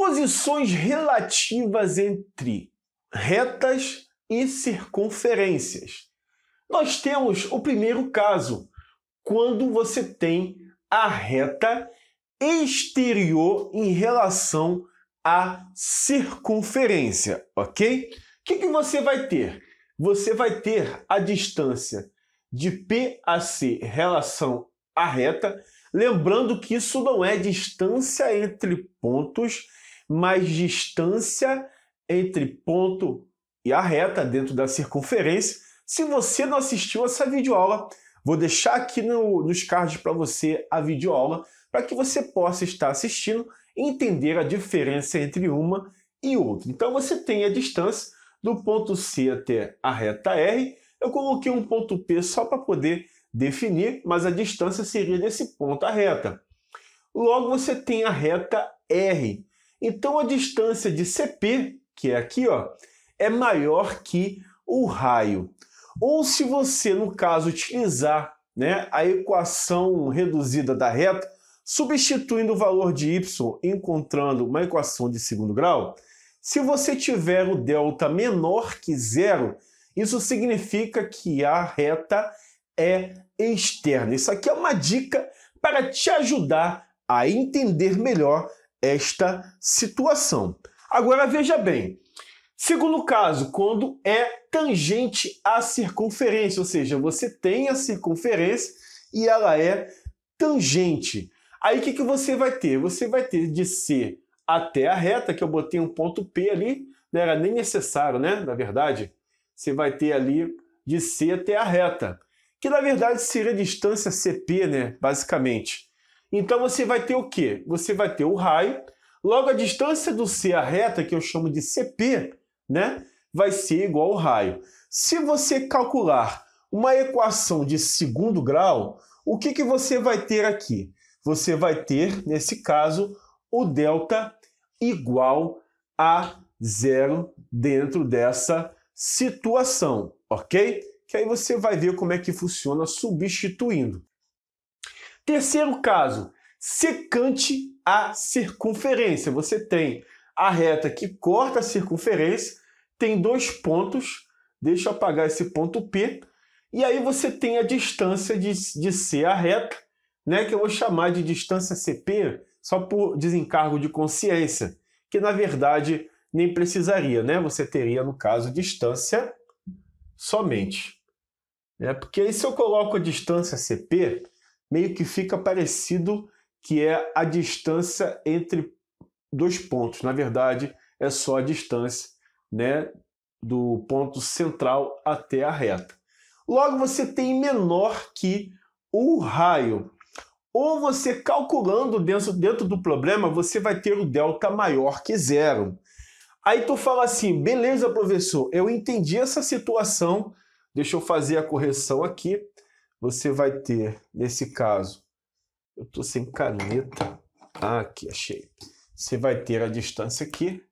Posições relativas entre retas e circunferências. Nós temos o primeiro caso, quando você tem a reta exterior em relação à circunferência, ok? O que, que você vai ter? Você vai ter a distância de P a C em relação à reta, lembrando que isso não é distância entre pontos, mas distância entre ponto e a reta dentro da circunferência. Se você não assistiu essa videoaula, vou deixar aqui no, nos cards para você a videoaula para que você possa estar assistindo e entender a diferença entre uma e outra. Então você tem a distância do ponto C até a reta R. Eu coloquei um ponto P só para poder definir, mas a distância seria desse ponto à reta. Logo você tem a reta R. Então a distância de CP, que é aqui, ó, é maior que o raio. Ou se você, no caso, utilizar né, a equação reduzida da reta, substituindo o valor de y, encontrando uma equação de segundo grau, se você tiver o delta menor que zero, isso significa que a reta é externa. Isso aqui é uma dica para te ajudar a entender melhor esta situação. Agora veja bem, Segundo caso, quando é tangente à circunferência, ou seja, você tem a circunferência e ela é tangente. Aí o que, que você vai ter? Você vai ter de C até a reta, que eu botei um ponto P ali, não era nem necessário, né? Na verdade, você vai ter ali de C até a reta, que na verdade seria a distância CP, né? Basicamente. Então você vai ter o quê? Você vai ter o raio, logo a distância do C à reta, que eu chamo de CP, né, vai ser igual ao raio. Se você calcular uma equação de segundo grau, o que, que você vai ter aqui? Você vai ter, nesse caso, o delta igual a zero dentro dessa situação, ok? Que aí você vai ver como é que funciona substituindo. Terceiro caso, secante a circunferência. Você tem a reta que corta a circunferência tem dois pontos, deixa eu apagar esse ponto P, e aí você tem a distância de, de C a reta, né, que eu vou chamar de distância CP, só por desencargo de consciência, que na verdade nem precisaria, né? Você teria, no caso, distância somente. Né? Porque aí se eu coloco a distância CP, meio que fica parecido que é a distância entre dois pontos. Na verdade, é só a distância né, do ponto central até a reta. Logo, você tem menor que o raio. Ou você calculando dentro, dentro do problema, você vai ter o delta maior que zero. Aí tu fala assim, beleza, professor, eu entendi essa situação, deixa eu fazer a correção aqui. Você vai ter, nesse caso, eu estou sem caneta, ah, aqui, achei. Você vai ter a distância aqui,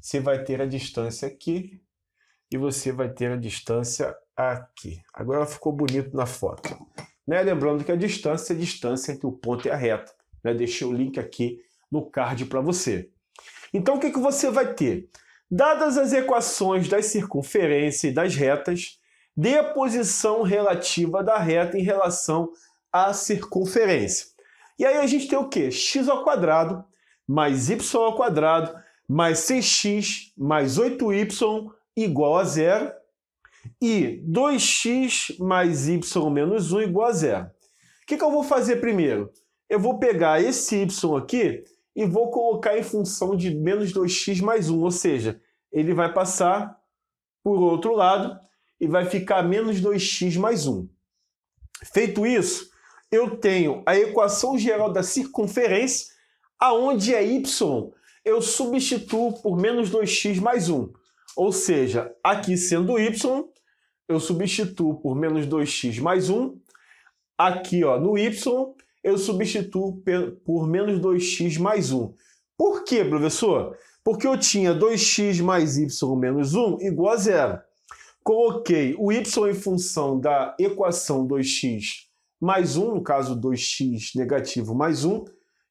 você vai ter a distância aqui e você vai ter a distância aqui. Agora ficou bonito na foto. Né? Lembrando que a distância é a distância entre o ponto e a reta. Né? Deixei o link aqui no card para você. Então o que, que você vai ter? Dadas as equações das circunferências e das retas, dê a posição relativa da reta em relação à circunferência. E aí a gente tem o quê? x ao quadrado mais y ao quadrado mais 6x mais 8y igual a zero e 2x mais y menos 1 igual a zero. O que, que eu vou fazer primeiro? Eu vou pegar esse y aqui e vou colocar em função de menos 2x mais 1, ou seja, ele vai passar por outro lado e vai ficar menos 2x mais 1. Feito isso, eu tenho a equação geral da circunferência, aonde é y eu substituo por menos 2x mais 1. Ou seja, aqui sendo y, eu substituo por menos 2x mais 1. Aqui ó, no y, eu substituo por menos 2x mais 1. Por quê, professor? Porque eu tinha 2x mais y menos 1 igual a zero. Coloquei o y em função da equação 2x mais 1, no caso 2x negativo mais 1,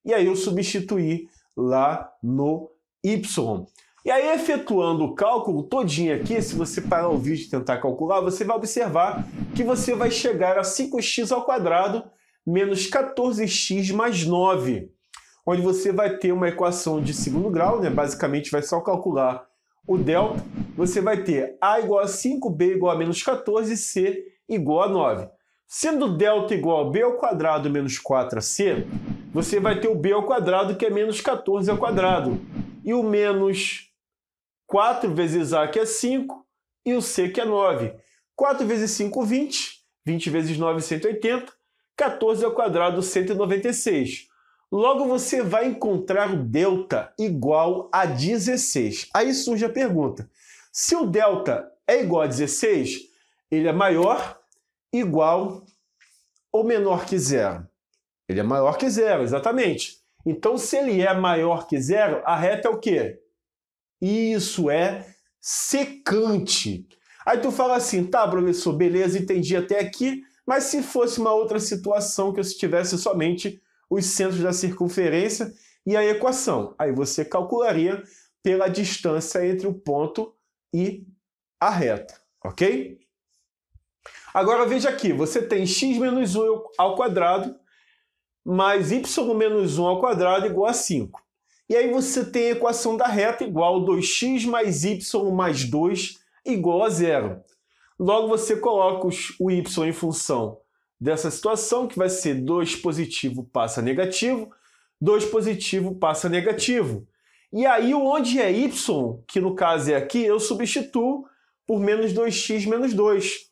e aí eu substituí lá no y. E aí, efetuando o cálculo todinho aqui, se você parar o vídeo e tentar calcular, você vai observar que você vai chegar a 5x ao quadrado menos 14x mais 9, onde você vai ter uma equação de segundo grau, né? basicamente vai só calcular o delta, você vai ter a igual a 5, b igual a menos 14 c igual a 9. Sendo delta igual a b ao quadrado menos 4ac, você vai ter o b ao quadrado, que é menos 14 ao quadrado. E o menos 4 vezes a, que é 5, e o c, que é 9. 4 vezes 5, 20. 20 vezes 9, 180. 14 ao quadrado, 196. Logo, você vai encontrar o delta igual a 16. Aí surge a pergunta. Se o delta é igual a 16, ele é maior, igual ou menor que zero? Ele é maior que zero, exatamente. Então, se ele é maior que zero, a reta é o quê? Isso é secante. Aí tu fala assim, tá, professor, beleza, entendi até aqui, mas se fosse uma outra situação que eu tivesse somente os centros da circunferência e a equação, aí você calcularia pela distância entre o ponto e a reta, ok? Agora veja aqui, você tem x menos 1 ao quadrado mais y menos 1 ao quadrado igual a 5. E aí você tem a equação da reta igual a 2x mais y mais 2 igual a zero. Logo você coloca o y em função dessa situação, que vai ser 2 positivo passa negativo, 2 positivo passa negativo. E aí onde é y, que no caso é aqui, eu substituo por menos 2x menos 2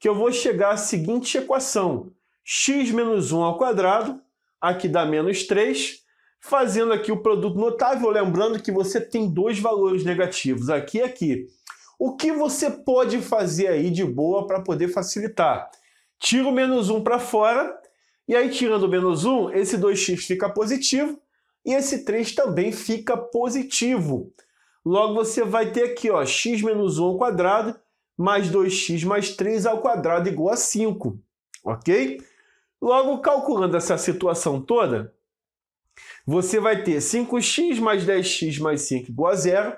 que eu vou chegar à seguinte equação. x menos 1 ao quadrado, aqui dá menos 3, fazendo aqui o produto notável, lembrando que você tem dois valores negativos, aqui e aqui. O que você pode fazer aí de boa para poder facilitar? Tira o menos 1 para fora, e aí tirando o menos 1, esse 2x fica positivo, e esse 3 também fica positivo. Logo você vai ter aqui ó, x menos 1 ao quadrado, mais 2x mais 3 ao quadrado igual a 5, ok? Logo, calculando essa situação toda, você vai ter 5x mais 10x mais 5 igual a zero,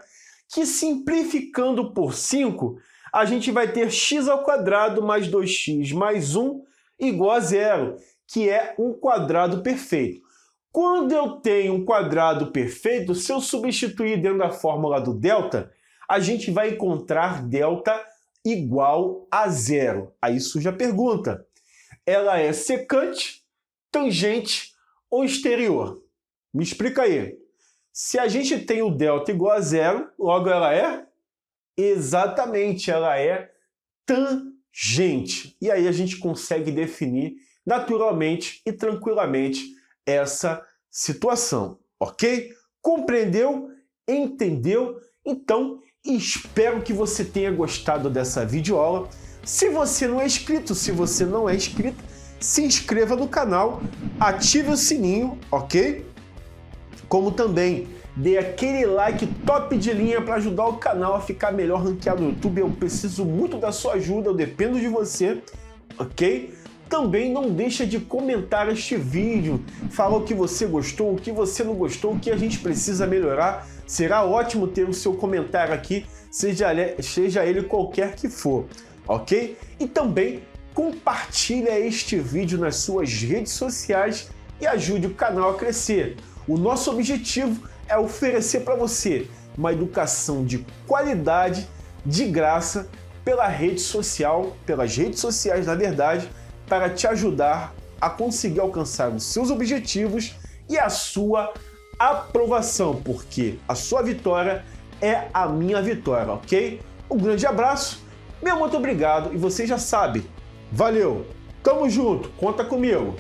que simplificando por 5, a gente vai ter x ao quadrado mais 2x mais 1 igual a zero, que é um quadrado perfeito. Quando eu tenho um quadrado perfeito, se eu substituir dentro da fórmula do delta, a gente vai encontrar delta igual a zero. Aí surge a pergunta: ela é secante, tangente ou exterior? Me explica aí. Se a gente tem o delta igual a zero, logo ela é? Exatamente, ela é tangente. E aí a gente consegue definir naturalmente e tranquilamente essa situação, ok? Compreendeu? Entendeu? Então, Espero que você tenha gostado dessa videoaula. Se você não é inscrito, se você não é inscrito, se inscreva no canal, ative o sininho, ok? Como também dê aquele like top de linha para ajudar o canal a ficar melhor ranqueado no YouTube. Eu preciso muito da sua ajuda, eu dependo de você, ok? Também não deixa de comentar este vídeo, fala o que você gostou, o que você não gostou, o que a gente precisa melhorar. Será ótimo ter o seu comentário aqui, seja, seja ele qualquer que for, ok? E também compartilha este vídeo nas suas redes sociais e ajude o canal a crescer. O nosso objetivo é oferecer para você uma educação de qualidade, de graça, pela rede social, pelas redes sociais, na verdade, para te ajudar a conseguir alcançar os seus objetivos e a sua aprovação, porque a sua vitória é a minha vitória, ok? Um grande abraço, meu muito obrigado e você já sabe. Valeu, tamo junto, conta comigo.